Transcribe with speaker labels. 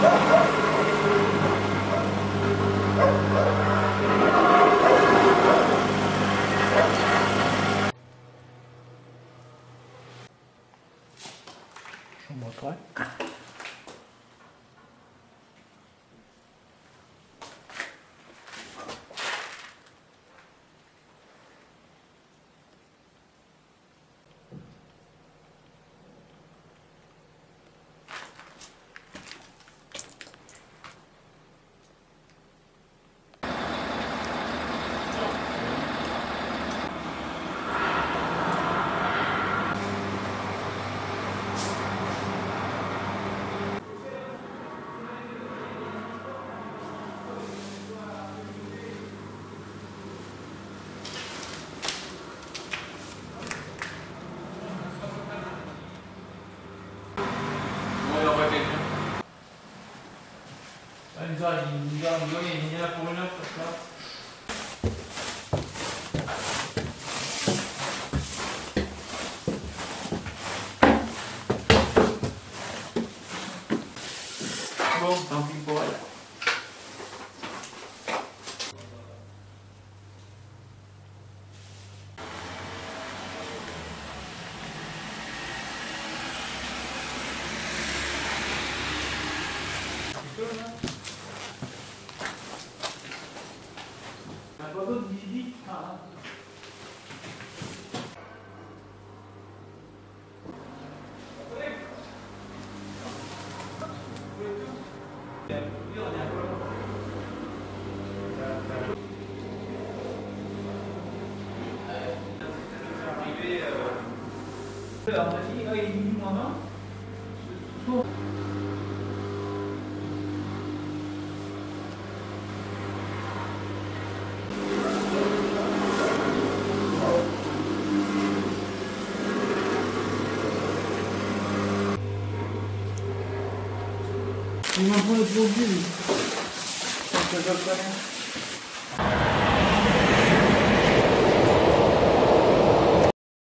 Speaker 1: Schau
Speaker 2: mal rein.
Speaker 3: 전자, 인자, 이거에 있냐, 보냐, 볼까?
Speaker 1: Bom, então vim embora.
Speaker 4: Agora me cara. Yeah. У меня будет другие. Это как